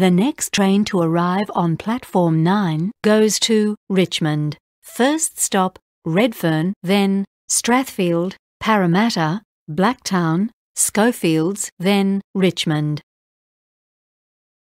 The next train to arrive on platform 9 goes to Richmond. First stop Redfern, then Strathfield, Parramatta, Blacktown, Schofields, then Richmond.